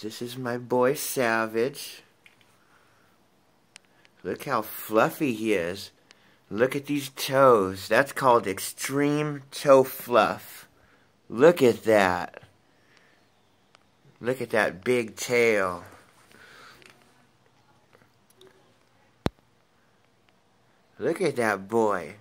This is my boy Savage. Look how fluffy he is. Look at these toes. That's called extreme toe fluff. Look at that. Look at that big tail. Look at that boy.